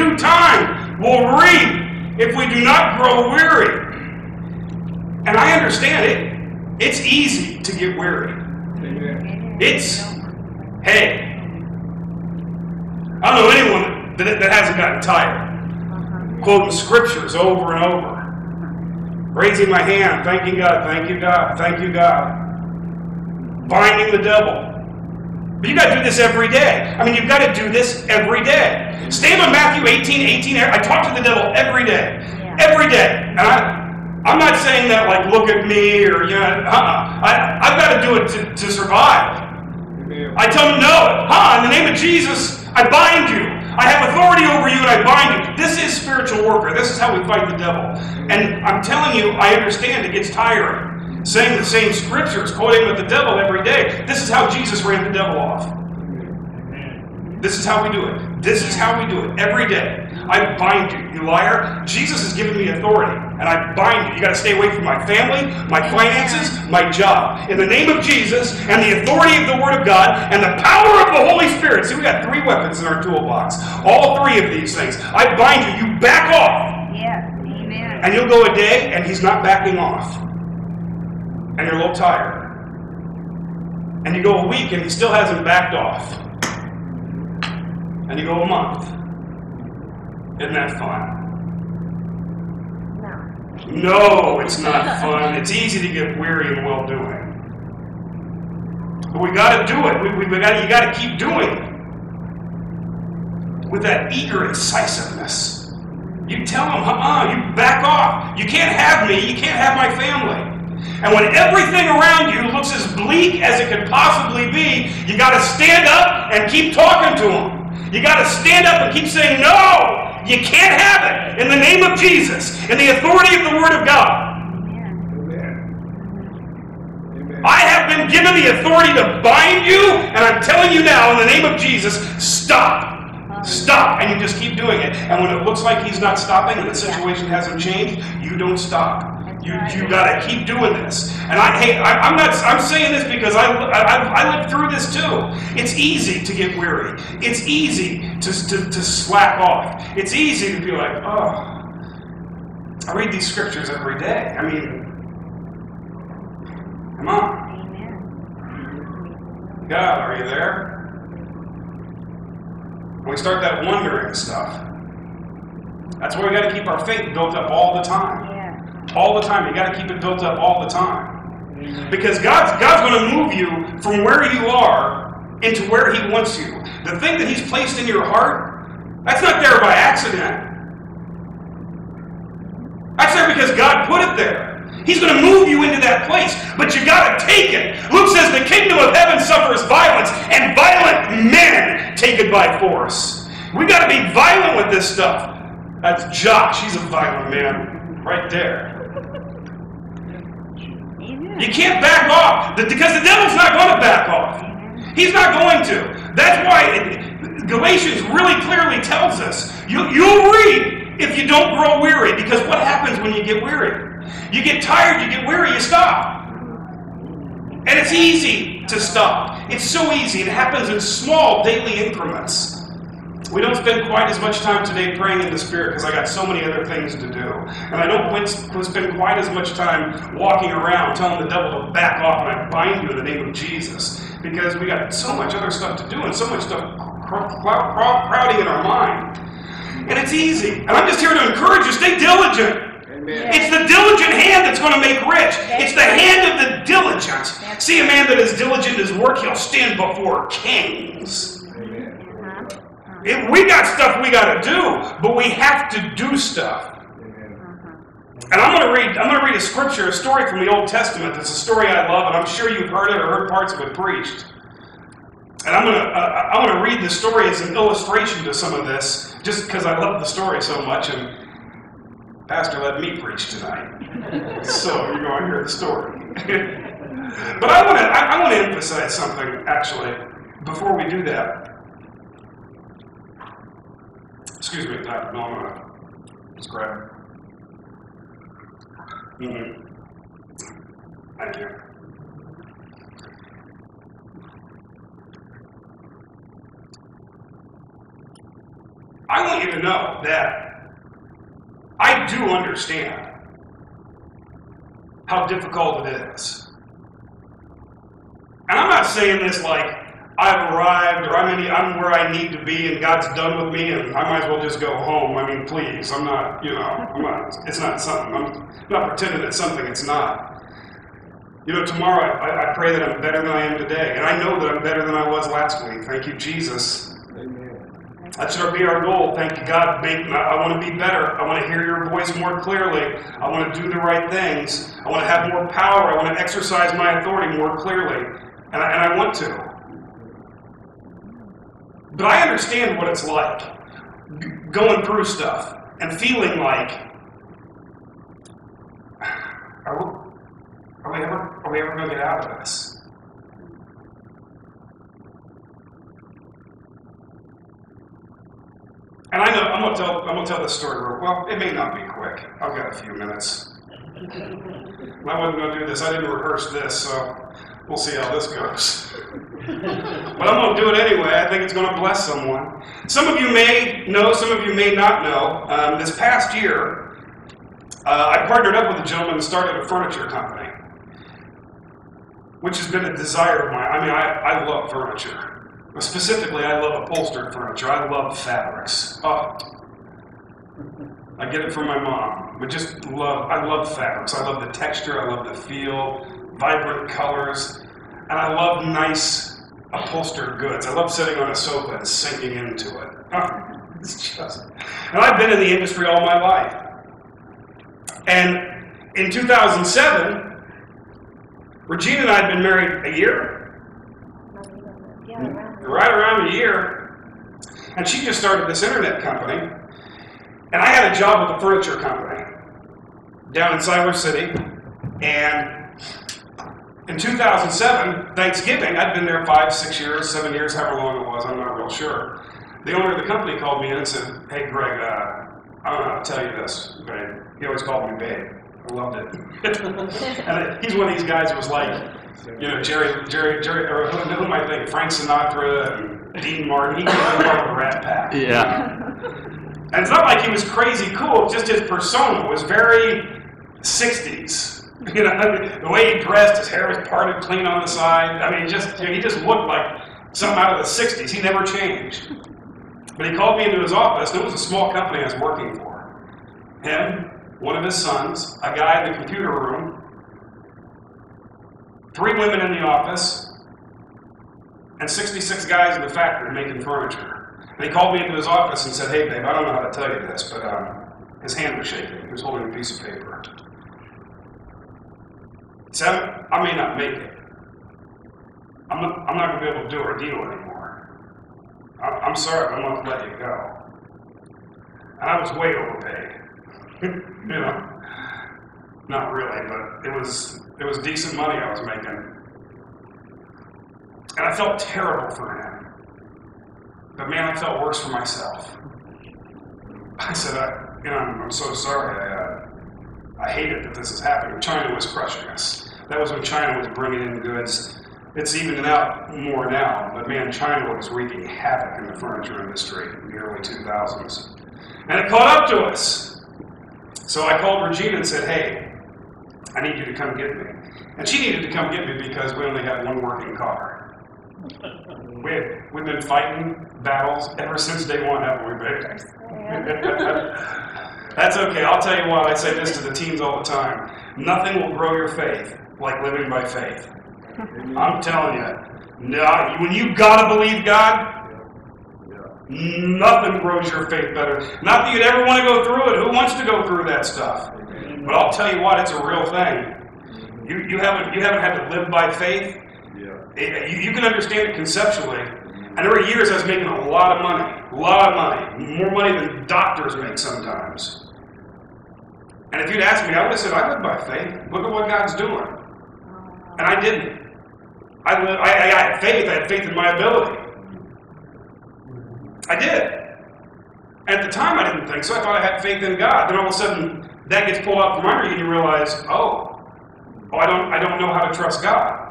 due time we'll reap if we do not grow weary. And I understand it. It's easy to get weary. It's, hey, I don't know anyone that, that hasn't gotten tired. Uh-huh. Quoting scriptures over and over. Raising my hand, thanking God, thank you, God, thank you, God. Binding the devil. But you got to do this every day. I mean, you've got to do this every day. Stand on Matthew 18, 18. I talk to the devil every day. Every day. And I, I'm not saying that like, look at me or, you know, uh-uh. I, I've got to do it to, to survive. I tell him, no, huh, in the name of Jesus, I bind you. I have authority over you and I bind you. This is spiritual warfare. This is how we fight the devil. And I'm telling you, I understand it gets tiring. Saying the same scriptures, quoting with the devil every day. This is how Jesus ran the devil off. This is how we do it. This is how we do it every day. I bind you, you liar. Jesus has given me authority, and I bind you. You got to stay away from my family, my finances, my job. In the name of Jesus and the authority of the Word of God and the power of the Holy Spirit. See, we got three weapons in our toolbox. All three of these things. I bind you. You back off. Yes. Amen. And you'll go a day, and he's not backing off. And you're a little tired. And you go a week, and he still hasn't backed off and you go a month. Isn't that fun? No. No, it's not fun. It's easy to get weary in well doing. But we got to do it. We, we, we got you got to keep doing it with that eager incisiveness. You tell them, uh-uh, you back off. You can't have me. You can't have my family. And when everything around you looks as bleak as it could possibly be, you got to stand up and keep talking to them. You got to stand up and keep saying, No, you can't have it in the name of Jesus, in the authority of the Word of God. I have been given the authority to bind you, and I'm telling you now, in the name of Jesus, stop. Stop. And you just keep doing it. And when it looks like he's not stopping and the situation hasn't changed, you don't stop. You, you got to keep doing this. And I hey, I, am not I'm saying this because I, I I lived through this too. It's easy to get weary. It's easy to, to, to slack off. It's easy to be like, oh. I read these scriptures every day. I mean, come on. God, are you there? When we start that wondering stuff, that's why we got to keep our faith built up all the time. All the time. You got to keep it built up all the time. Because God's, God's going to move you from where you are into where He wants you. The thing that He's placed in your heart, that's not there by accident. That's there because God put it there. He's going to move you into that place, but you got to take it. Luke says the kingdom of heaven suffers violence, and violent men take it by force. We got to be violent with this stuff. That's Josh. He's a violent man right there. You can't back off because the devil's not going to back off. He's not going to. That's why Galatians really clearly tells us you, you'll reap if you don't grow weary. Because what happens when you get weary? You get tired, you get weary, you stop. And it's easy to stop. It's so easy. It happens in small daily increments. We don't spend quite as much time today praying in the Spirit because I got so many other things to do. And I don't spend quite as much time walking around telling the devil to back off and I bind you in the name of Jesus because we got so much other stuff to do and so much stuff crowding in our mind. And it's easy. And I'm just here to encourage you stay diligent. Amen. It's the diligent hand that's going to make rich. It's the hand of the diligent. See a man that is diligent in his work, he'll stand before kings. Uh-huh. It, we got stuff we got to do, but we have to do stuff. And I'm going to read. I'm going to read a scripture, a story from the Old Testament. That's a story I love, and I'm sure you've heard it or heard parts of it preached. And I'm going to uh, I'm going to read the story as an illustration to some of this, just because I love the story so much. And Pastor let me preach tonight, so you're going to hear the story. but I want to I, I want to emphasize something actually before we do that. Excuse me, I'm gonna just grab. Mm-hmm. Thank you. I want you to know that I do understand how difficult it is. And I'm not saying this like I've arrived or I'm, any, I'm where I need to be and God's done with me and I might as well just go home. I mean, please, I'm not, you know, I'm not, it's not something, I'm not pretending it's something it's not. You know, tomorrow I, I pray that I'm better than I am today. And I know that I'm better than I was last week. Thank you, Jesus. Amen. That should be our goal. Thank you, God. Make, I want to be better. I want to hear your voice more clearly. I want to do the right things. I want to have more power. I want to exercise my authority more clearly. And I, and I want to. But I understand what it's like going through stuff and feeling like, are we, are we ever, are we ever going to get out of this? And I know I'm gonna tell I'm gonna tell this story real well. It may not be quick. I've got a few minutes. I wasn't gonna do this. I didn't rehearse this, so we'll see how this goes. but I'm gonna do it anyway. I think it's gonna bless someone. Some of you may know, some of you may not know. Um, this past year, uh, I partnered up with a gentleman and started a furniture company, which has been a desire of mine. I mean, I, I love furniture. Specifically, I love upholstered furniture. I love fabrics. Oh, I get it from my mom. But just love, I love fabrics. I love the texture. I love the feel, vibrant colors, and I love nice upholstered goods. I love sitting on a sofa and sinking into it. It's just, and I've been in the industry all my life. And in 2007, Regina and I had been married a year right around a year. And she just started this internet company. And I had a job with a furniture company down in Siler City. And in 2007, Thanksgiving, I'd been there five, six years, seven years, however long it was, I'm not real sure. The owner of the company called me in and said, Hey, Greg, uh, I don't know how to tell you this, but he always called me babe. I loved it. and he's one of these guys who was like, you know, Jerry, Jerry, Jerry, or who, who am I thinking? Frank Sinatra and Dean Martin. He was part of the Rat Pack. Yeah. And it's not like he was crazy cool. Just his persona was very '60s. You know, the way he dressed, his hair was parted clean on the side. I mean, just you know, he just looked like something out of the '60s. He never changed. But he called me into his office. It was a small company I was working for. Him, one of his sons, a guy in the computer room, three women in the office, and 66 guys in the factory making furniture. And he called me into his office and said, Hey, babe, I don't know how to tell you this, but um, his hand was shaking. He was holding a piece of paper. He I may not make it. I'm not, I'm not going to be able to do our deal anymore. I, I'm sorry, I'm going to let you go. And I was way overpaid. you know, not really, but it was it was decent money I was making. And I felt terrible for him. But man, I felt worse for myself. I said, I, you know, I'm, I'm so sorry. I, uh, I hate it that this is happening. China was crushing us. That was when China was bringing in goods. It's evening out more now, but man, China was wreaking havoc in the furniture industry in the early 2000s. And it caught up to us. So I called Regina and said, hey, I need you to come get me. And she needed to come get me because we only had one working car. We had, we've been fighting battles ever since day one, haven't we, babe? That's okay. I'll tell you what, I say this to the teens all the time. Nothing will grow your faith like living by faith. I'm telling you. No, when you gotta believe God, nothing grows your faith better. Not that you'd ever want to go through it. Who wants to go through that stuff? But I'll tell you what, it's a real thing. You, you haven't you haven't had to live by faith. Yeah. It, you, you can understand it conceptually. And there were years I was making a lot of money, a lot of money, more money than doctors make sometimes. And if you'd asked me, I would have said, I live by faith. Look at what God's doing. And I didn't. I, lived, I, I had faith. I had faith in my ability. I did. At the time, I didn't think so. I thought I had faith in God. Then all of a sudden, that gets pulled out from under you, and you realize, oh, oh, I don't, I don't know how to trust God.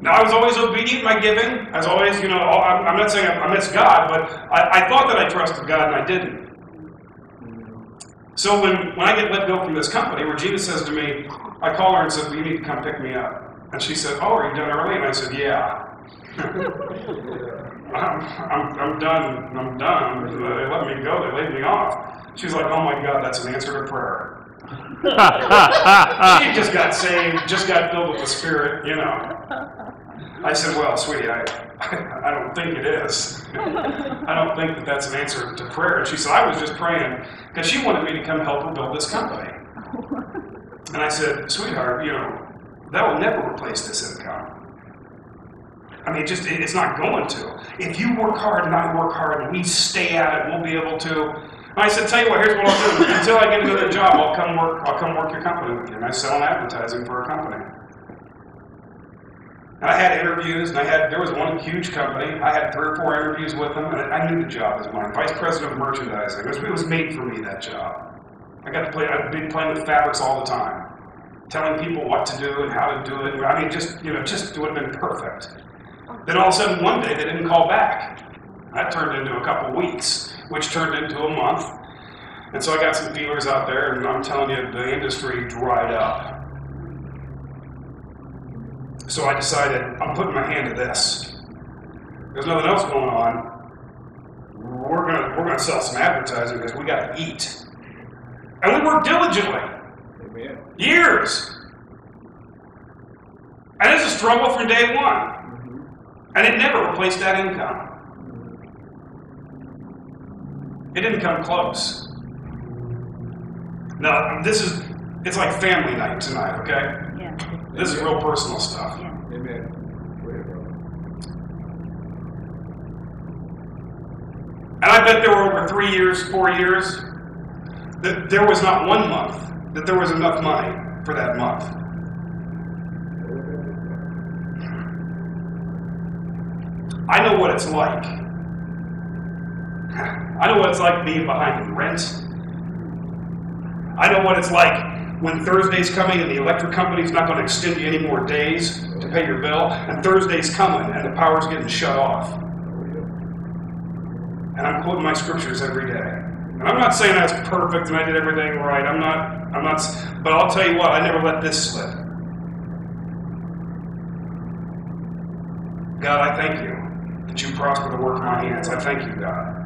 Now, I was always obedient in my giving. As always, you know, I'm, I'm not saying I, I miss God, but I, I thought that I trusted God and I didn't. So when, when I get let go from this company, Regina says to me, I call her and said, well, you need to come pick me up. And she said, oh, are you done early? And I said, yeah. I'm, I'm, I'm done. I'm done. They let me go. They laid me off. She's like, oh my God, that's an answer to prayer. she just got saved, just got filled with the Spirit, you know. I said, well, sweetie, I, I don't think it is. I don't think that that's an answer to prayer. And she said, I was just praying because she wanted me to come help her build this company. And I said, sweetheart, you know, that will never replace this income. I mean, just it's not going to. If you work hard and I work hard and we stay at it, we'll be able to. And I said, tell you what, here's what I'll do. Until I get another job, I'll come work. I'll come work your company with you. And I sell advertising for a company. I had interviews, and I had there was one huge company. I had three or four interviews with them, and I knew the job was mine. Vice president of merchandising. It was, it was made for me that job. I got to play. I've been playing with fabrics all the time, telling people what to do and how to do it. I mean, just you know, just would have been perfect. Then all of a sudden, one day they didn't call back. That turned into a couple weeks, which turned into a month. And so I got some feelers out there, and I'm telling you, the industry dried up. So I decided I'm putting my hand to this. There's nothing else going on. We're gonna we're gonna sell some advertising because we got to eat, and we worked diligently. Amen. Years. And it's a struggle from day one, and it never replaced that income. It didn't come close. Now this is it's like family night tonight, okay? This is real personal stuff. Amen. Go ahead, brother. And I bet there were over three years, four years, that there was not one month that there was enough money for that month. I know what it's like. I know what it's like being behind rent. I know what it's like when Thursday's coming and the electric company's not going to extend you any more days to pay your bill, and Thursday's coming and the power's getting shut off. And I'm quoting my scriptures every day. And I'm not saying that's perfect and I did everything right. I'm not, I'm not, but I'll tell you what, I never let this slip. God, I thank you that you prosper the work of my hands. I thank you, God.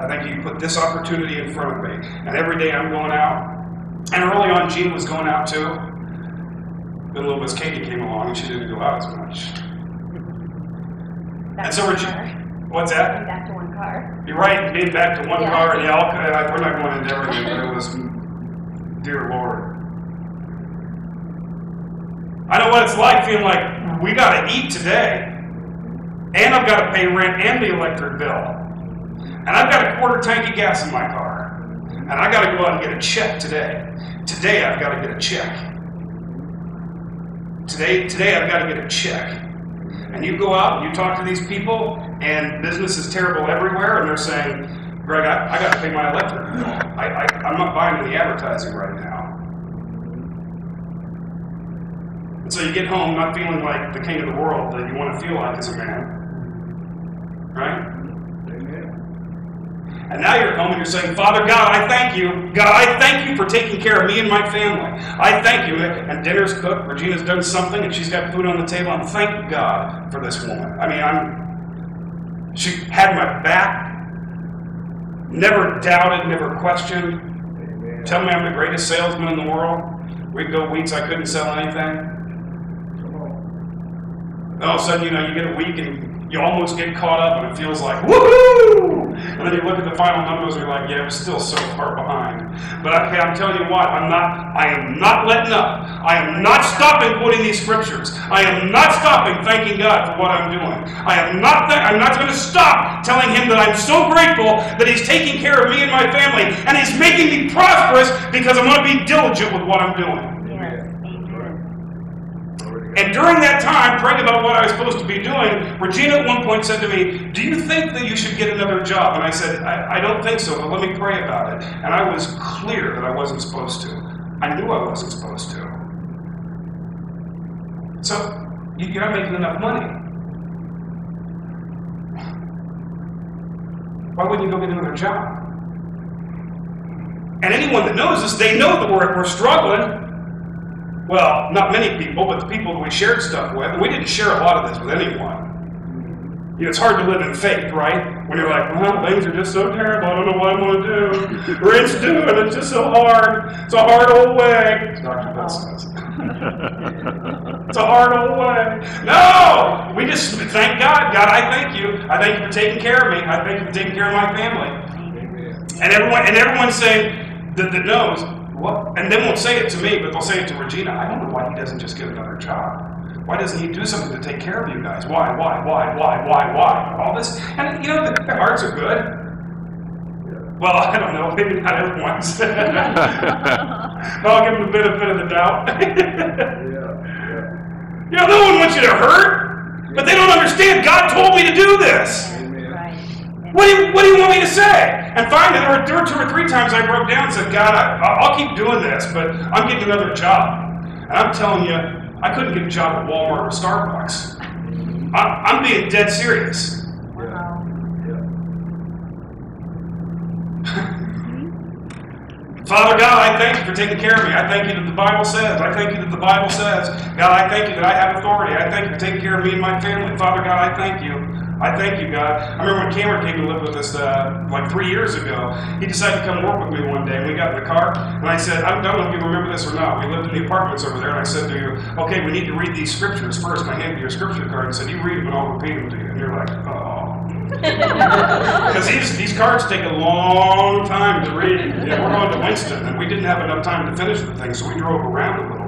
I thank you you put this opportunity in front of me. And every day I'm going out, and early on, Jean was going out too. Then little Miss Katie came along and she didn't go out as much. Back And so we're, car. what's that? Back to one car. You're right, being back to one Yeah. car, and yeah, I'll, I, we're not going into everything, but it was, dear Lord. I know what it's like feeling like we got to eat today, and I've got to pay rent and the electric bill, and I've got a quarter tank of gas in my car, and I got to go out and get a check today. Today I've got to get a check. Today, today I've got to get a check. And you go out and you talk to these people, and business is terrible everywhere, and they're saying, Greg, I, I got to pay my electric bill. I, I, I'm not buying any advertising right now. And so you get home not feeling like the king of the world that you want to feel like as a man. Right? And now you're home and you're saying, Father God, I thank you. God, I thank you for taking care of me and my family. I thank you. And dinner's cooked. Regina's done something and she's got food on the table. And thank God for this woman. I mean, I'm. She had my back. Never doubted, never questioned. Amen. Tell me I'm the greatest salesman in the world. We'd go weeks I couldn't sell anything. Come on. And all of a sudden, you know, you get a week and you almost get caught up and it feels like, woohoo! And then you look at the final numbers and you're like, yeah, we're still so far behind. But okay, I'm telling you what, I'm not, I am not letting up. I am not stopping quoting these scriptures. I am not stopping thanking God for what I'm doing. I am not, I'm not going to stop telling Him that I'm so grateful that He's taking care of me and my family and He's making me prosperous because I'm going to be diligent with what I'm doing. Yes. Amen. Glory to God. And during that time, praying about what I was supposed to be doing, Regina at one point said to me, Do you think that you should get another job? And I said, I, I don't think so, but let me pray about it. And I was clear that I wasn't supposed to. I knew I wasn't supposed to. So You- You're not making enough money. Why wouldn't you go get another job? And anyone that knows us, they know that we're, we're struggling. Well, not many people, but the people that we shared stuff with. We didn't share a lot of this with anyone. You know, it's hard to live in faith, right? When you're like, well, things are just so terrible. I don't know what I'm going to do. Rich doing it. It's just so hard. It's a hard old way. as Dr. Bill says. It's a hard old way. No! We just thank God. God, I thank you. I thank you for taking care of me. I thank you for taking care of my family. Amen. And everyone and everyone's saying that, that knows what and they won't say it to me, but they'll say it to Regina. I don't know why he doesn't just get another job. Why doesn't he do something to take care of you guys? Why, why, why, why, why, why? All this and you know their hearts are good. Yeah. Well, I don't know, maybe not everyone's. I'll give them the benefit of the doubt. Yeah. you know, no one wants you to hurt, but they don't understand. God told me to do this. Yeah. Amen. Right. What do you What do you want me to say? And finally, there were, there were two or three times I broke down and said, God, I, I'll keep doing this, but I'm getting another job. And I'm telling you, I couldn't get a job at Walmart or Starbucks. I, I'm being dead serious. Wow. Father God, I thank you for taking care of me. I thank you that the Bible says. I thank you that the Bible says. God, I thank you that I have authority. I thank you for taking care of me and my family. Father God, I thank you. I thank you, God. I remember when Cameron came to live with us uh, like three years ago. He decided to come work with me one day, we got in the car, and I said, I don't know if you remember this or not. We lived in the apartments over there, and I said to you, okay, we need to read these scriptures first. And I handed you a scripture card and said, you read them, and I'll repeat them to you. And you're like, oh. Because these, these cards take a long time to read. Yeah, we're going to Winston, and we didn't have enough time to finish the thing, so we drove around a little.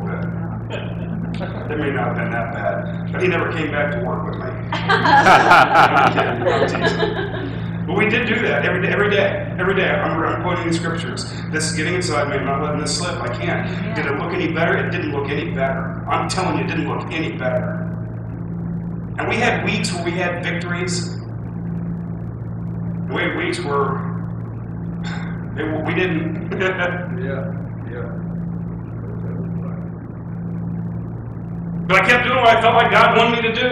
It may not have been that bad, but he never came back to work with me. I'm kidding, I'm teasing. But we did do that every day, every day, every day. I'm, I'm quoting the scriptures. This is getting inside me. I'm not letting this slip. I can't. Did it look any better? It didn't look any better. I'm telling you, it didn't look any better. And we had weeks where we had victories. We had weeks where it, we didn't. Yeah. Yeah. But I kept doing what I felt like God wanted me to do.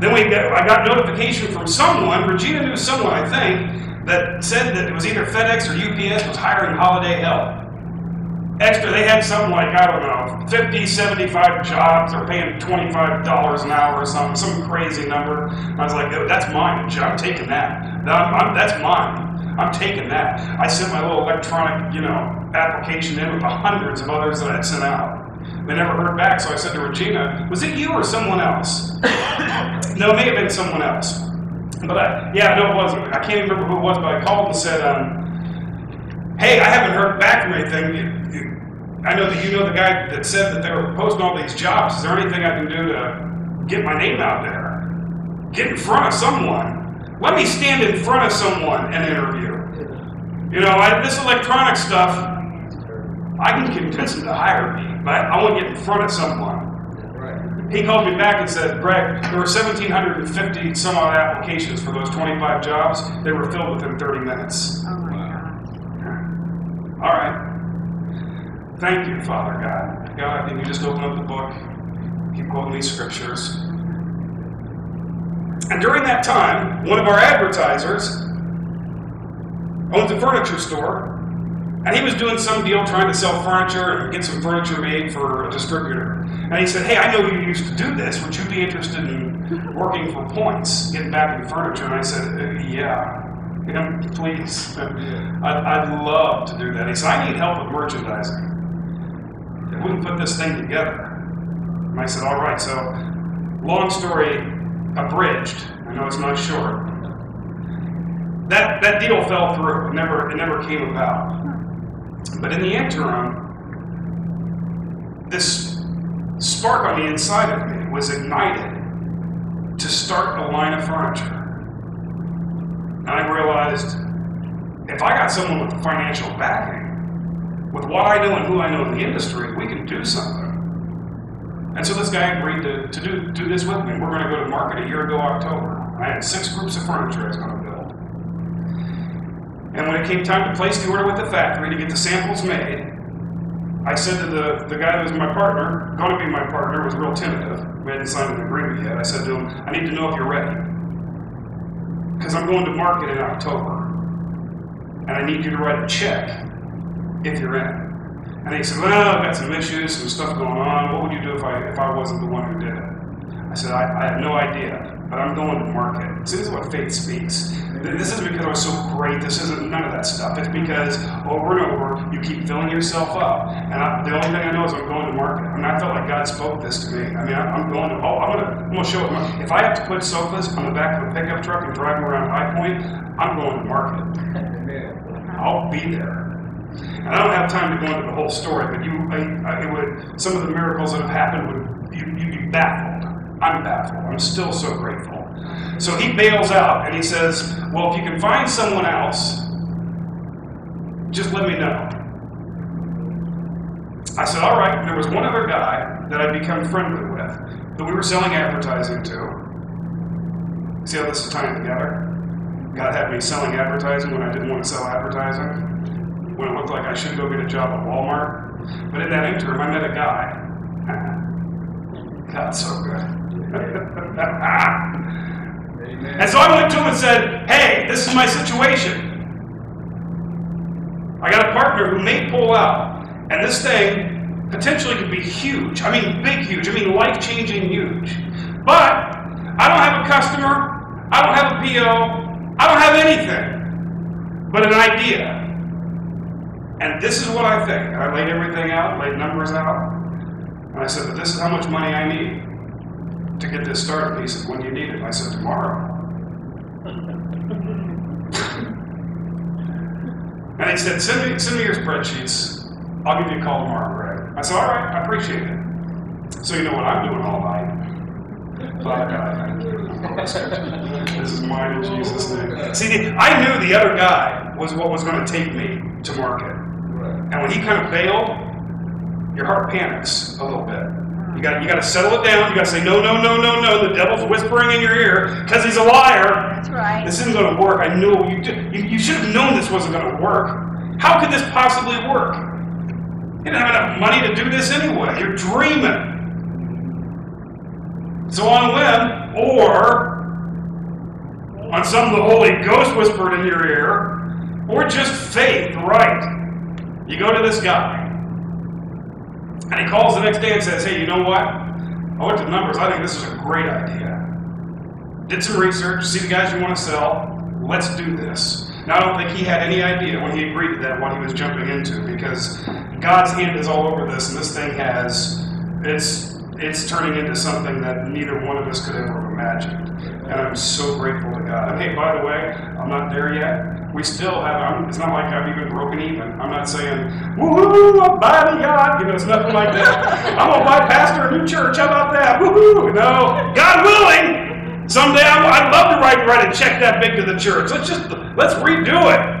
Then we got, I got notification from someone, Regina knew someone, I think, that said that it was either FedEx or UPS was hiring holiday help. Extra, they had something like, I don't know, 50, 75 jobs, they're paying $25 an hour or something, some crazy number. I was like, "Oh, that's mine, I'm taking that. That- I'm- that's mine. I'm taking that. I sent my little electronic, you know, application in with the hundreds of others that I'd sent out. They never heard back, so I said to Regina, was it you or someone else? no, it may have been someone else. But I, yeah, no, it wasn't. I can't even remember who it was, but I called and said, um, hey, I haven't heard back from anything. You- you- I know that you know the guy that said that they were posting all these jobs. Is there anything I can do to get my name out there? Get in front of someone. Let me stand in front of someone and interview. You know, I, this electronic stuff, I can convince them to hire me, but I want to get in front of someone. Right. He called me back and said, Greg, there were 1,750 some odd applications for those 25 jobs. They were filled within 30 minutes. Oh my God. All right. Thank you, Father God. God, I think you just open up the book, keep quoting these scriptures. And during that time, one of our advertisers owns a furniture store, and he was doing some deal trying to sell furniture and get some furniture made for a distributor. And he said, Hey, I know you used to do this. Would you be interested in working for points, getting back in furniture? And I said, uh, Yeah. You know, please. I'd, I'd love to do that. He said, I need help with merchandising. If we can put this thing together. And I said, all right. So, long story abridged. I know it's not short. That, that deal fell through. It never, it never came about. But in the interim, this spark on the inside of me was ignited to start a line of furniture. And I realized if I got someone with financial backing, with what I know and who I know in the industry, we can do something. And so this guy agreed to, to do, do this with me. We're going to go to market a year ago, October. I had six groups of furniture I was going to. And when it came time to place the order with the factory to get the samples made, I said to the, the guy that was my partner, going to be my partner, was real tentative. We hadn't signed an agreement yet. I said to him, I need to know if you're ready. Because I'm going to market in October. And I need you to write a check if you're in. And he said, Well, I've got some issues, some stuff going on. What would you do if I if I wasn't the one who did it? I said, I, I have no idea, but I'm going to market. See, this is what faith speaks. This isn't because I was so great. This isn't none of that stuff. It's because over and over you keep filling yourself up. And I, the only thing I know is I'm going to market. I mean, I felt like God spoke this to me. I mean, I, I'm going to. Oh, I'm gonna. I'm gonna show it. If I have to put sofas on the back of a pickup truck and drive them around High Point, I'm going to market. I'll be there. And I don't have time to go into the whole story, but you, I, I, it would, some of the miracles that have happened would, you, you'd be baffled. I'm baffled. I'm still so grateful. So he bails out and he says, Well, if you can find someone else, just let me know. I said, All right. There was one other guy that I'd become friendly with that we were selling advertising to. See how this is tying together? God had me selling advertising when I didn't want to sell advertising, when it looked like I should go get a job at Walmart. But in that interim, I met a guy. God's so good. And so I went to him and said, Hey, this is my situation. I got a partner who may pull out, and this thing potentially could be huge. I mean, big, huge. I mean, life changing, huge. But I don't have a customer, I don't have a PO, I don't have anything but an idea. And this is what I think. I laid everything out, laid numbers out. And I said, But this is how much money I need to get this started. He said, When do you need it? I said, Tomorrow. And he said, send me, send me your spreadsheets. I'll give you a call tomorrow, Greg. I said, all right, I appreciate it. So you know what I'm doing all night? Thank uh, you. This is mine in Jesus' name. See, I knew the other guy was what was going to take me to market. And when he kind of bailed, your heart panics a little bit. You got you got to settle it down. You got to say no, no, no, no, no. The devil's whispering in your ear because he's a liar. That's right. This isn't going to work. I knew you, did, you. You should have known this wasn't going to work. How could this possibly work? You didn't have enough money to do this anyway. You're dreaming. So on whim, or on some the Holy Ghost whispered in your ear, or just faith, right? You go to this guy, and he calls the next day and says, Hey, you know what? I looked at the numbers. I think this is a great idea. Did some research, see the guys you want to sell. Let's do this. Now, I don't think he had any idea when he agreed to that what he was jumping into because God's hand is all over this, and this thing has it's it's turning into something that neither one of us could ever have imagined. And I'm so grateful to God. And hey, by the way, I'm not there yet. We still have, I'm, it's not like I've even broken even. I'm not saying, woohoo, I'm buying God. You know, it's nothing like that. I'm going to buy pastor a new church. How about that? Woohoo. No, God willing, someday I, I'd love to write, write a check that big to the church. Let's just, let's redo it.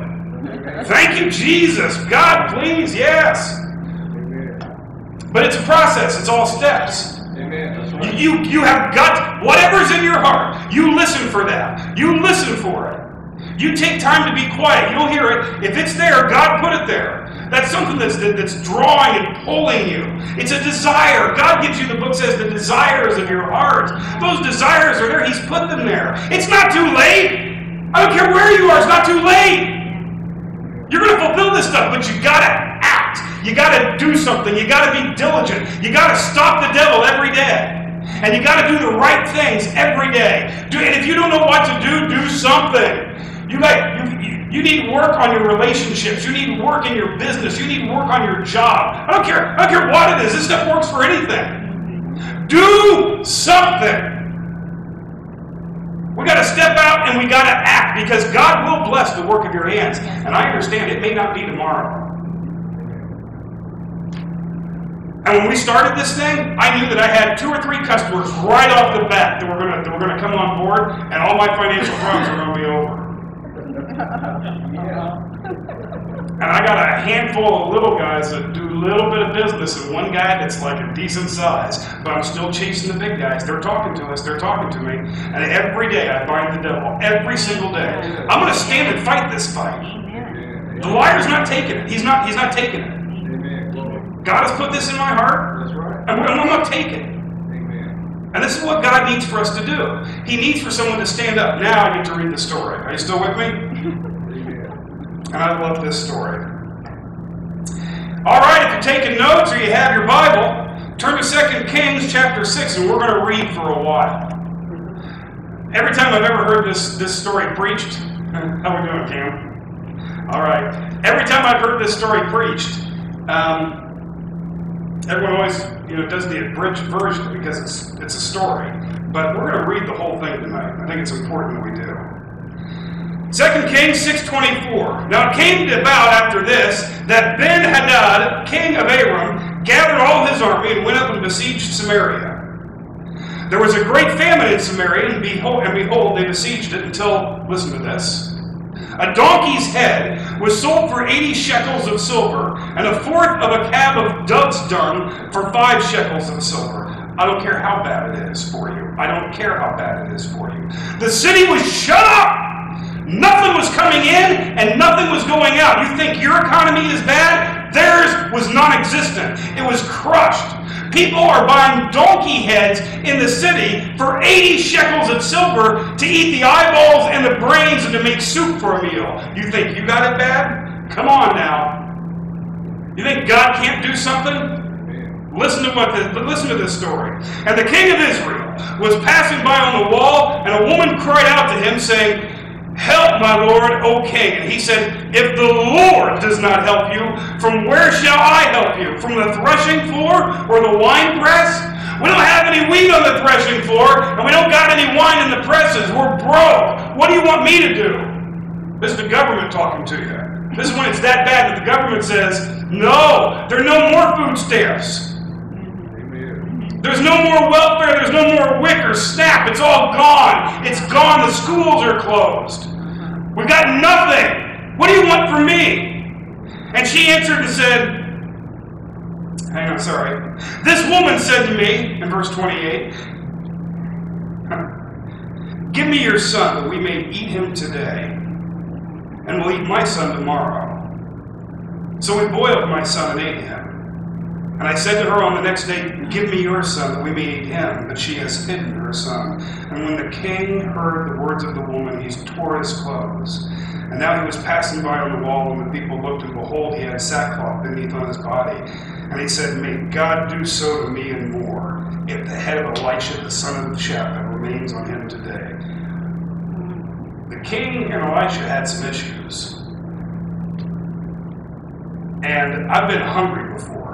Thank you, Jesus. God, please, yes. But it's a process. It's all steps. Amen. Right. You, you have got whatever's in your heart. You listen for that. You listen for it. You take time to be quiet. You'll hear it. If it's there, God put it there. That's something that's, that- that's drawing and pulling you. It's a desire. God gives you, the book says, the desires of your heart. Those desires are there. He's put them there. It's not too late. I don't care where you are. It's not too late. You're going to fulfill this stuff, but you got to act. You got to do something. You got to be diligent. You got to stop the devil every day. And you got to do the right things every day. Do, and if you don't know what to do, do something. You, got, you, you, need work on your relationships. You need work in your business. You need work on your job. I don't care. I don't care what it is. This stuff works for anything. Do something. We got to step out and we got to act because God will bless the work of your hands. And I understand it may not be tomorrow. And when we started this thing, I knew that I had two or three customers right off the bat that were were gonna come on board, and all my financial problems were gonna be over. And I got a handful of little guys that do a little bit of business, and one guy that's like a decent size. But I'm still chasing the big guys. They're talking to us. They're talking to me. And every day I bind the devil. Every single day. I'm going to stand and fight this fight. The liar's not taking it. He's not. He's not taking it. God has put this in my heart, That's right. and I'm I'm not taking it. Amen. And this is what God needs for us to do. He needs for someone to stand up. Now I get to read the story. Are you still with me? And I love this story. All right, if you're taking notes or you have your Bible, turn to 2 Kings chapter 6, and we're going to read for a while. Every time I've ever heard this, this story preached, how we doing, Cam? All right. Every time I've heard this story preached, um, everyone always you know does the abridged version because it's it's a story. But we're going to read the whole thing tonight. I think it's important we do. 2 Kings 6.24. Now it came about after this that Ben-Hadad, king of Aram, gathered all his army and went up and besieged Samaria. There was a great famine in Samaria, and behold, and behold, they besieged it until, listen to this, a donkey's head was sold for 80 shekels of silver, and a fourth of a cab of dove's dung for five shekels of silver. I don't care how bad it is for you. I don't care how bad it is for you. The city was shut up. Nothing was coming in and nothing was going out. You think your economy is bad? Theirs was non existent, it was crushed. People are buying donkey heads in the city for 80 shekels of silver to eat the eyeballs and the brains and to make soup for a meal. You think you got it bad? Come on now. You think God can't do something? Listen to what the, listen to this story. And the king of Israel was passing by on the wall, and a woman cried out to him, saying, Help, my lord, O king. And he said, If the Lord does not help you, from where shall I help you? From the threshing floor or the wine press? We don't have any wheat on the threshing floor, and we don't got any wine in the presses. We're broke. What do you want me to do? This is the government talking to you. This is when it's that bad that the government says, No, there are no more food stamps. There's no more welfare. There's no more WIC or SNAP. It's all gone. It's gone. The schools are closed. We got nothing. What do you want from me? And she answered and said, Hang on, sorry. This woman said to me, in verse 28, Give me your son that we may eat him today, and we'll eat my son tomorrow. So we boiled my son and ate him. And I said to her on the next day, Give me your son, that we may eat him. But she has hidden her son. And when the king heard the words of the woman, he tore his clothes. And now he was passing by on the wall, and the people looked, and behold, he had sackcloth beneath on his body. And he said, May God do so to me and more, if the head of Elisha, the son of Shaphat, remains on him today. The king and Elisha had some issues. And I've been hungry before.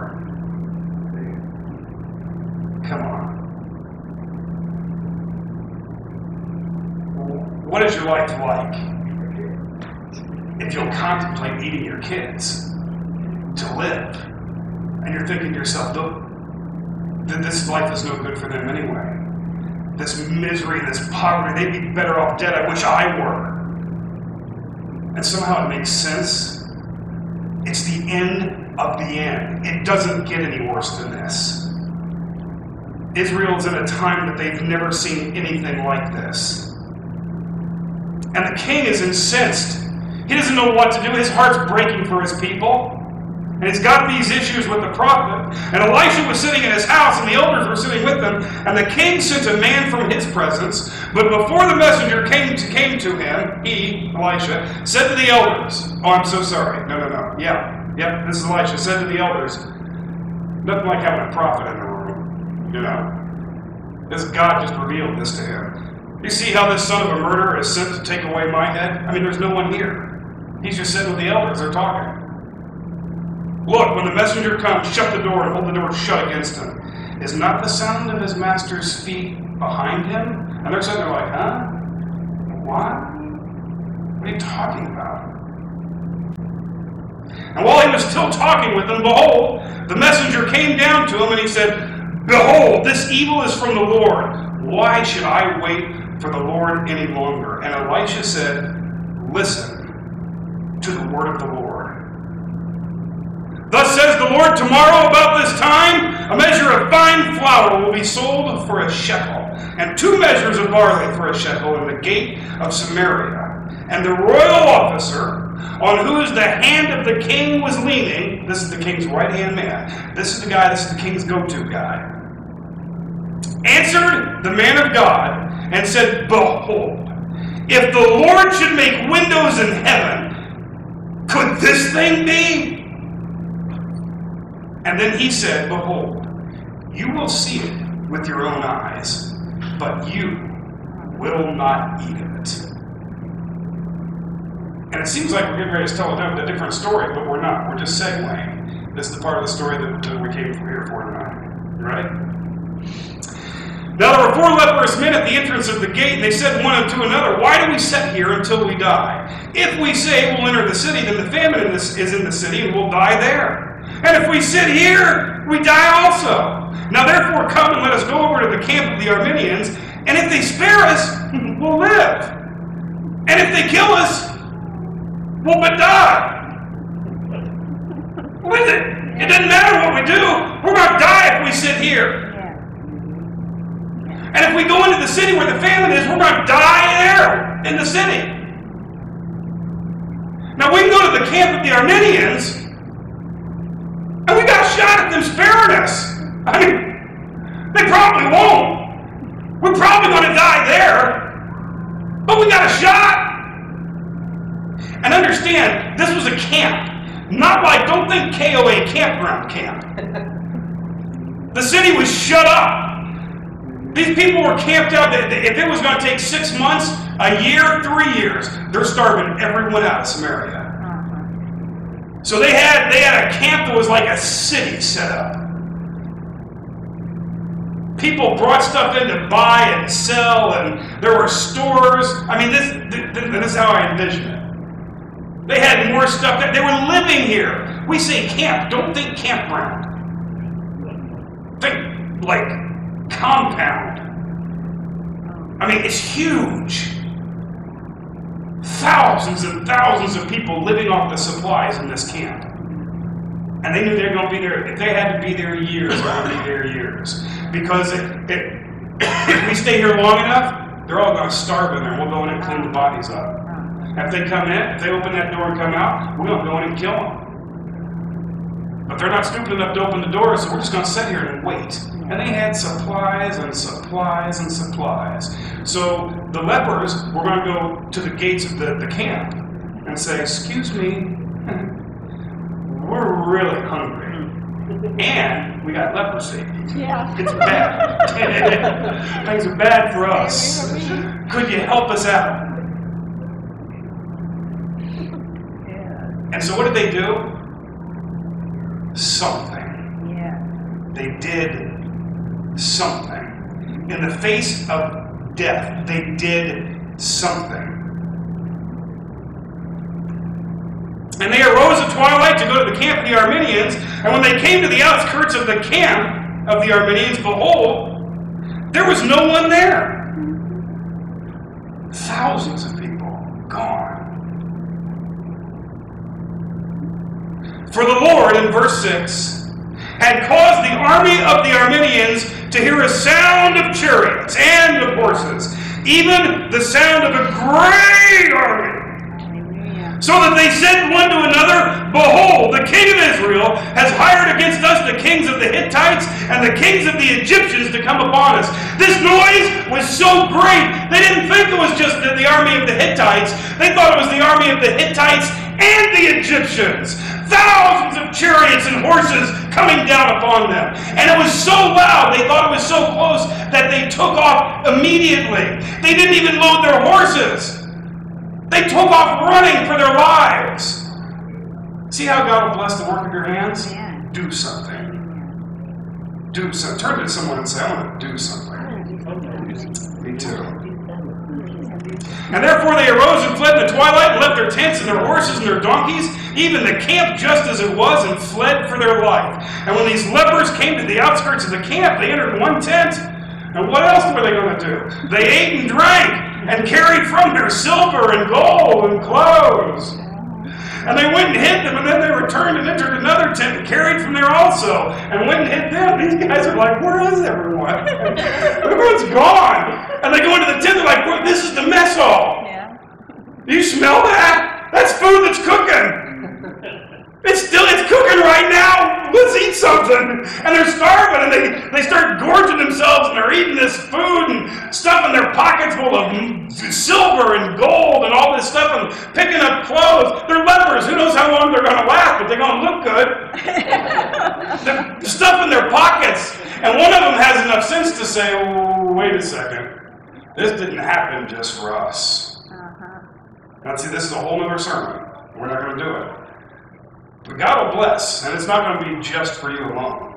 Come on. What is your life like if you'll contemplate eating your kids to live? And you're thinking to yourself, "Look, that this life is no good for them anyway. This misery, this poverty, they'd be better off dead. I wish I were. And somehow it makes sense. It's the end of the end. It doesn't get any worse than this. Israel's in a time that they've never seen anything like this. And the king is incensed. He doesn't know what to do. His heart's breaking for his people. And he's got these issues with the prophet. And Elisha was sitting in his house, and the elders were sitting with them. And the king sent a man from his presence. But before the messenger came to, came to him, he, Elisha, said to the elders, Oh, I'm so sorry. No, no, no. Yeah, yep, this is Elisha. Said to the elders, Nothing like having a prophet in the room. You know? This God just revealed this to him. You see how this son of a murderer is sent to take away my head? I mean, there's no one here. He's just sitting with the elders. They're talking. Look, when the messenger comes, shut the door and hold the door shut against him. Is not the sound of his master's feet behind him? And they're sitting there like, huh? What? What are you talking about? And while he was still talking with them, behold, the messenger came down to him and he said, Behold, this evil is from the Lord. Why should I wait for the Lord any longer? And Elisha said, Listen to the word of the Lord. Thus says the Lord, tomorrow about this time, a measure of fine flour will be sold for a shekel, and two measures of barley for a shekel in the gate of Samaria. And the royal officer, on whose the hand of the king was leaning, this is the king's right hand man, this is the guy, this is the king's go to guy, answered the man of God and said, Behold, if the Lord should make windows in heaven, could this thing be? And then he said, Behold, you will see it with your own eyes, but you will not eat of it. And it seems like we're getting ready to tell a different story, but we're not. We're just segueing. This is the part of the story that uh, we came from here for tonight. Ready? Now there were four leprous men at the entrance of the gate, and they said one unto another, Why do we sit here until we die? If we say we'll enter the city, then the famine in this, is in the city, and we'll die there. And if we sit here, we die also. Now therefore come and let us go over to the camp of the Arameans, and if they spare us, we'll live. And if they kill us, we'll but die. With it, it doesn't matter what we do. We're going to die if we sit here. And if we go into the city where the famine is, we're going to die there in the city. Now we can go to the camp of the Arameans, and we got a shot at them sparing us. I mean, they probably won't. We're probably going to die there, but we got a shot. And understand, this was a camp. Not like, don't think KOA campground camp. The city was shut up. These people were camped out. If it was going to take six months, a year, three years, they're starving everyone out of Samaria. Uh-huh. So they had they had a camp that was like a city set up. People brought stuff in to buy and sell, and there were stores. I mean, this this, this is how I envision it. They had more stuff. That, they were living here. We say camp. Don't think campground. Think like compound. I mean, it's huge. Thousands and thousands of people living off the supplies in this camp. And they knew they were going to be there. If they had to be there years, they to be there years. Because it, it, if we stay here long enough, they're all going to starve in there. We'll go in and clean the bodies up. If they come in, if they open that door and come out, we're going to go in and kill them. But they're not stupid enough to open the door, so we're just going to sit here and wait. And they had supplies and supplies and supplies. So the lepers were going to go to the gates of the, the camp and say, Excuse me, we're really hungry. And we got leprosy. Yeah. It's bad. Things are bad for us. Could you help us out? Yeah. And so what did they do? Something. Yeah. They did something. In the face of death, they did something. And they arose at twilight to go to the camp of the Arameans. And when they came to the outskirts of the camp of the Arameans, behold, there was no one there. Thousands of people gone. For the Lord, in verse 6, had caused the army of the Arameans to hear a sound of chariots and of horses, even the sound of a great army. So that they said one to another, Behold, the king of Israel has hired against us the kings of the Hittites and the kings of the Egyptians to come upon us. This noise was so great, they didn't think it was just the, the army of the Hittites. They thought it was the army of the Hittites and the Egyptians. Thousands of chariots and horses coming down upon them. And it was so loud, they thought it was so close that they took off immediately. They didn't even load their horses. They took off running for their lives. See how God will bless the work of your hands? Do something. Do something. Turn to someone and say, I want to do something. Me too. And therefore they arose and fled in the twilight and left their tents and their horses and their donkeys, even the camp just as it was, and fled for their life. And when these lepers came to the outskirts of the camp, they entered one tent. And what else were they going to do? They ate and drank and carried from their silver and gold and clothes. And they went and hid them, and then they returned and entered another tent and carried from there also, and went and hid them. These guys are like, Where is everyone? Everyone's gone. And they go into the tent, they're like, "Well, This is the mess hall. Yeah. Do you smell that? That's food that's cooking. It's still, it's cooking right now. Let's eat something. And they're starving and they, they start gorging themselves and they're eating this food and stuffing their pockets full of silver and gold and all this stuff and picking up clothes. They're lepers. Who knows how long they're going to last, but they're going to look good. they're stuffing their pockets. And one of them has enough sense to say, oh, wait a second. This didn't happen just for us. Uh-huh. Now, see, this is a whole other sermon. We're not going to do it. But God will bless, and it's not going to be just for you alone.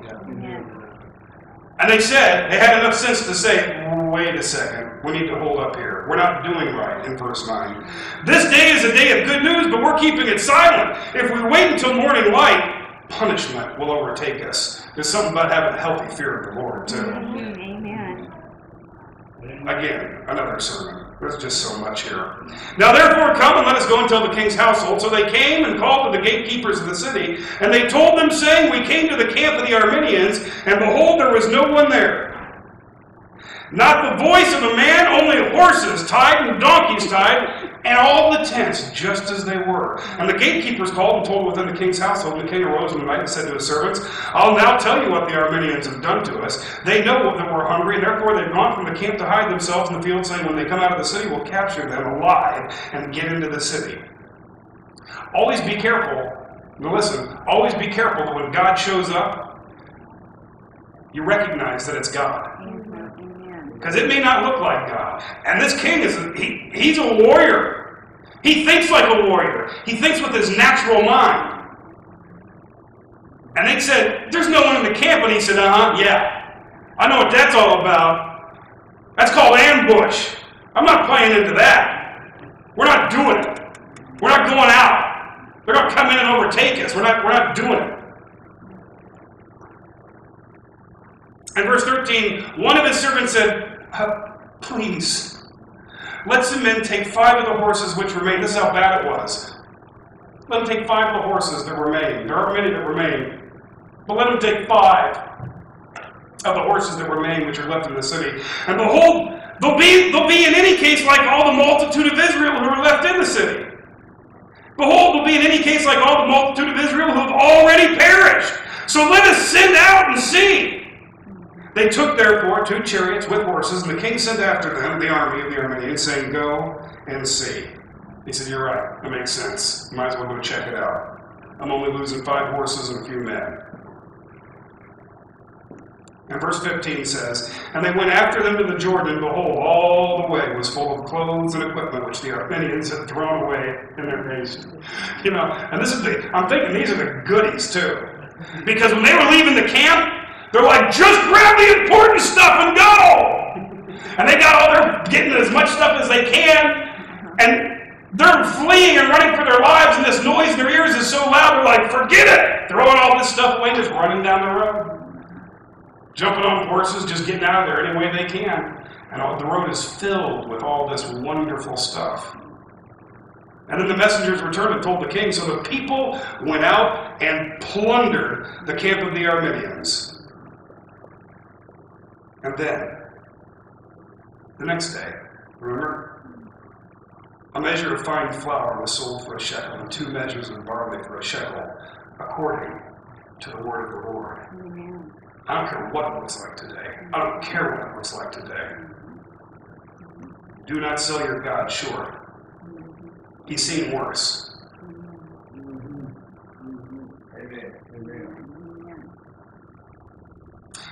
And they said, they had enough sense to say, wait a second, we need to hold up here. We're not doing right in verse 9. This day is a day of good news, but we're keeping it silent. If we wait until morning light, punishment will overtake us. There's something about having a healthy fear of the Lord, too. Amen. Again, another sermon. There's just so much here. Now therefore come and let us go and tell the king's household. So they came and called to the gatekeepers of the city, and they told them, saying, We came to the camp of the Arameans, and behold, there was no one there. Not the voice of a man, only horses tied and donkeys tied, and all the tents just as they were. And the gatekeepers called and told within the king's household. And the king arose in the night and said to his servants, I'll now tell you what the Arameans have done to us. They know that we're hungry, and therefore they've gone from the camp to hide themselves in the field, saying, When they come out of the city, we'll capture them alive and get into the city. Always be careful. Now listen, always be careful that when God shows up, you recognize that it's God. Because it may not look like God. And this king is he, he's a warrior. He thinks like a warrior. He thinks with his natural mind. And they said, There's no one in the camp. And he said, Uh huh, yeah. I know what that's all about. That's called ambush. I'm not playing into that. We're not doing it. We're not going out. They're to come in and overtake us. We're not, we're not doing it. And verse 13, one of his servants said, Uh, please, let some men take five of the horses which remain. This is how bad it was. Let them take five of the horses that remain. There aren't many that remain. But let them take five of the horses that remain which are left in the city. And behold, they'll be, they'll be in any case like all the multitude of Israel who are left in the city. Behold, they'll be in any case like all the multitude of Israel who have already perished. So let us send out and see. They took therefore two chariots with horses, and the king sent after them the army of the Arameans, saying, Go and see. He said, You're right, that makes sense. Might as well go check it out. I'm only losing five horses and a few men. And verse 15 says, And they went after them to the Jordan, and behold, all the way was full of clothes and equipment which the Arameans had thrown away in their haste. You know, and this is the, I'm thinking these are the goodies too. Because when they were leaving the camp, they're like, just grab the important stuff and go! And they got all their, getting as much stuff as they can, and they're fleeing and running for their lives, and this noise in their ears is so loud, they're like, forget it! Throwing all this stuff away, just running down the road. Jumping on horses, just getting out of there any way they can. And all, the road is filled with all this wonderful stuff. And then the messengers returned and told the king. So the people went out and plundered the camp of the Arameans. And then, the next day, remember? A measure of fine flour was sold for a shekel, and two measures of barley for a shekel, according to the word of the Lord. I don't care what it looks like today. I don't care what it looks like today. Do not sell your God short. He's seen worse. Amen. Amen. Amen.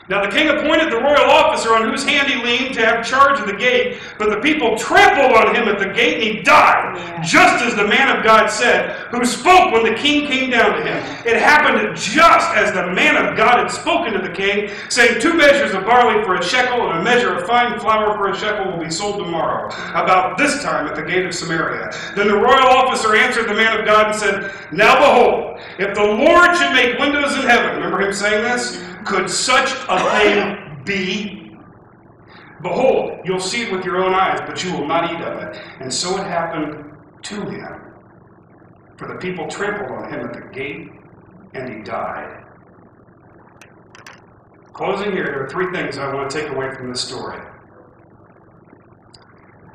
Now the king appointed the royal officer on whose hand he leaned to have charge of the gate, but the people trampled on him at the gate and he died, Yeah. just as the man of God said, who spoke when the king came down to him. It happened just as the man of God had spoken to the king, saying, Two measures of barley for a shekel and a measure of fine flour for a shekel will be sold tomorrow, about this time at the gate of Samaria. Then the royal officer answered the man of God and said, Now behold, if the Lord should make windows in heaven, remember him saying this? Could such a thing be? Behold, you'll see it with your own eyes, but you will not eat of it. And so it happened to him. For the people trampled on him at the gate, and he died. Closing here, there are three things I want to take away from this story.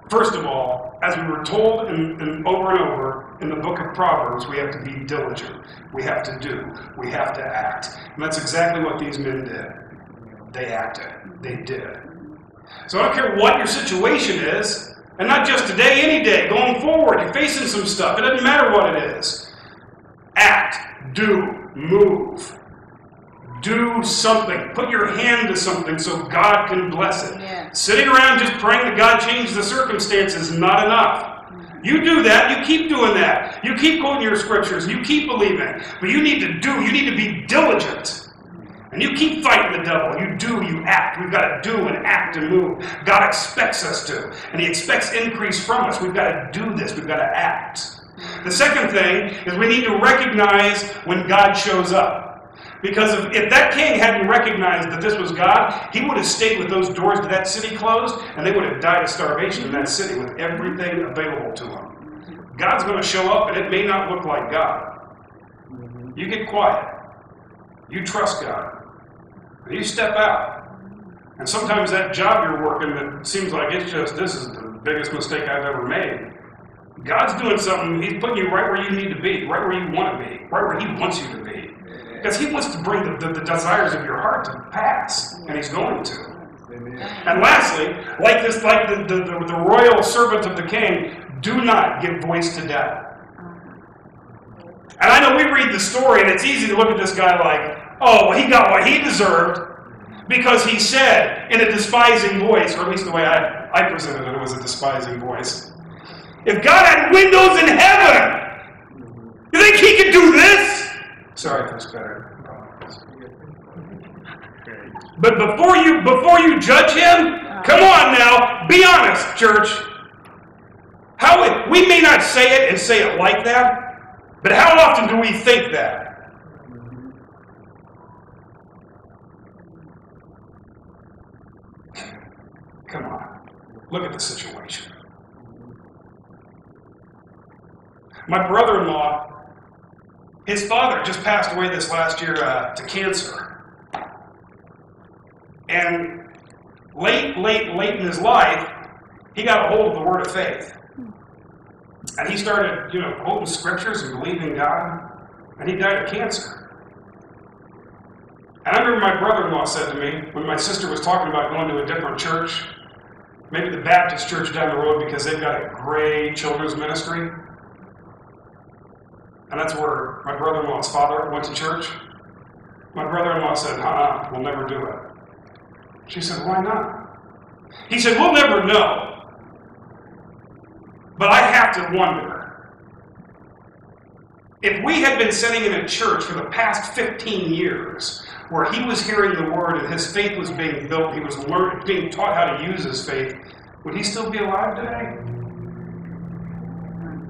First of all, as we were told in, in over and over in the book of Proverbs, we have to be diligent. We have to do. We have to act. And that's exactly what these men did. They acted. They did. So I don't care what your situation is, and not just today, any day, going forward. You're facing some stuff. It doesn't matter what it is. Act, do, move. Do something. Put your hand to something so God can bless it. Yeah. Sitting around just praying that God change the circumstances is not enough. You do that, you keep doing that. You keep quoting your scriptures, you keep believing. But you need to do, you need to be diligent. And you keep fighting the devil. You do, you act. We've got to do and act and move. God expects us to. And He expects increase from us. We've got to do this. We've got to act. The second thing is we need to recognize when God shows up. Because if, if that king hadn't recognized that this was God, he would have stayed with those doors to that city closed, and they would have died of starvation in that city with everything available to them. God's going to show up, and it may not look like God. You get quiet. You trust God. And you step out. And sometimes that job you're working that seems like it's just, this is the biggest mistake I've ever made. God's doing something, He's putting you right where you need to be, right where you want to be, right where He wants you to be. Because He wants to bring the, the, the desires of your heart to pass, and He's going to. Amen. And lastly, like this, like the, the, the, royal servant of the king, do not give voice to death. And I know we read the story, and it's easy to look at this guy like, oh, he got what he deserved because he said in a despising voice, or at least the way I, I presented it, it was a despising voice. If God had windows in heaven, you think he could do this? Sorry if it's better. But before you before you judge him, come on now, be honest, church. How we may not say it and say it like that, but how often do we think that? Come on. Look at the situation. My brother in law, his father just passed away this last year uh, to cancer. And late, late, late in his life, he got a hold of the word of faith. And he started, you know, quoting scriptures and believing God. And he died of cancer. And I remember my brother in law said to me, when my sister was talking about going to a different church, maybe the Baptist church down the road because they've got a great children's ministry. And that's where my brother in law's father went to church. My brother in law said, uh we'll never do it. She said, Why not? He said, We'll never know. But I have to wonder if we had been sitting in a church for the past 15 years where he was hearing the word and his faith was being built, he was being taught how to use his faith, would he still be alive today?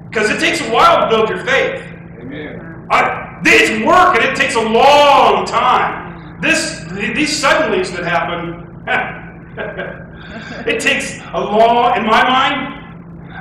Because it takes a while to build your faith. I, it's work and it takes a long time. This, these suddenlies that happen, it takes a long, in my mind,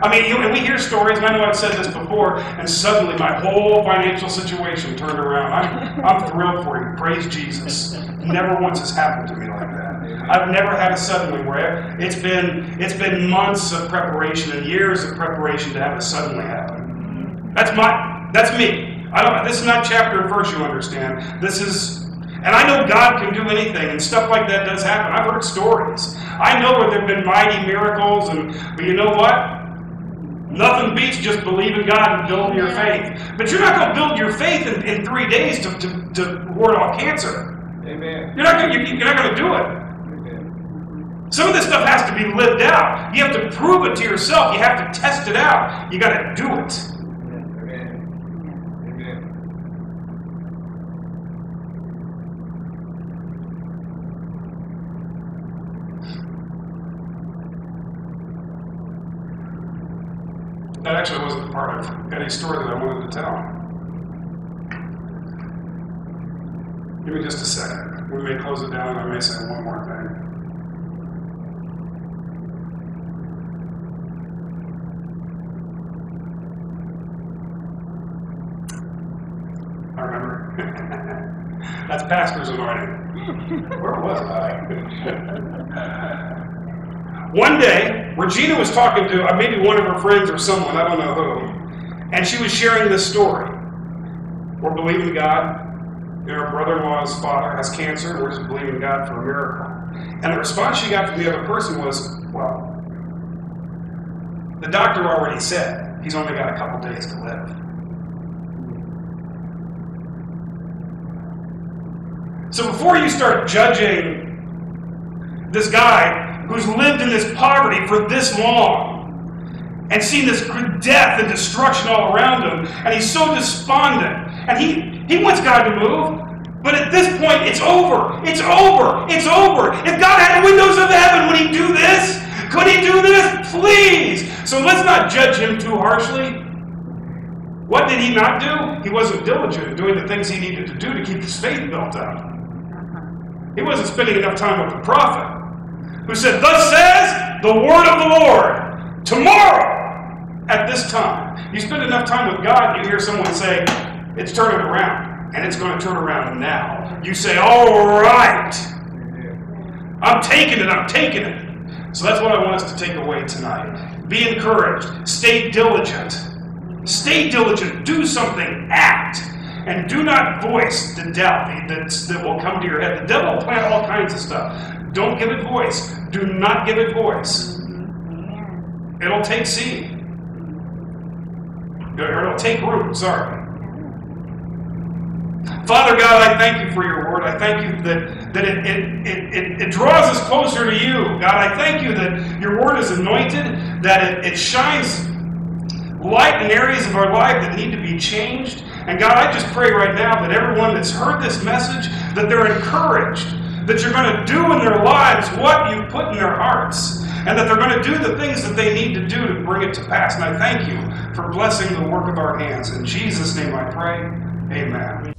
I mean, you, we hear stories, and I know I've said this before, and suddenly my whole financial situation turned around. I'm, I'm thrilled for you. Praise Jesus. Never once has happened to me like that. I've never had a suddenly where it's been it's been months of preparation and years of preparation to have it suddenly happen. That's my that's me. I don't. This is not chapter and verse. You understand? This is and I know God can do anything, and stuff like that does happen. I've heard stories. I know where there have been mighty miracles, and but you know what? Nothing beats just believing God and building your faith. But you're not going to build your faith in, in three days to, to, to ward off cancer. Amen. You're not going to, you're not going to do it. Amen. Some of this stuff has to be lived out. You have to prove it to yourself. You have to test it out. You got to do it. Amen. Amen. That actually wasn't part of any story that I wanted to tell. Give me just a second. We may close it down and I may say one more thing. I remember. That's pastor's anointing. Where was I? one day, Regina was talking to uh, maybe one of her friends or someone, I don't know who, and she was sharing this story. We're believing God. Know, our brother-in-law's father has cancer. We're just believing God for a miracle. And the response she got from the other person was, well, the doctor already said he's only got a couple days to live. So before you start judging this guy who's lived in this poverty for this long and seen this death and destruction all around him, and he's so despondent, and he, he wants God to move. But at this point, it's over. It's over. It's over. If God had windows of heaven, would he do this? Could he do this? Please. So let's not judge him too harshly. What did he not do? He wasn't diligent in doing the things he needed to do to keep his faith built up. He wasn't spending enough time with the prophet who said, Thus says the word of the Lord, tomorrow at this time. You spend enough time with God, you hear someone say, It's turning around, and it's going to turn around now. You say, All right, I'm taking it, I'm taking it. So that's what I want us to take away tonight. Be encouraged, stay diligent. Stay diligent, do something, act. And do not voice the doubt that, that will come to your head. The devil will plant all kinds of stuff. Don't give it voice. Do not give it voice. Mm-hmm. It'll take seed. Or it'll take root, sorry. Father God, I thank you for your word. I thank you that, that it, it, it, it, draws us closer to you. God, I thank you that your word is anointed, that it, it shines light in areas of our life that need to be changed. And God, I just pray right now that everyone that's heard this message, that they're encouraged, that you're going to do in their lives what you put in their hearts, and that they're going to do the things that they need to do to bring it to pass. And I thank you for blessing the work of our hands. In Jesus' name I pray. Amen.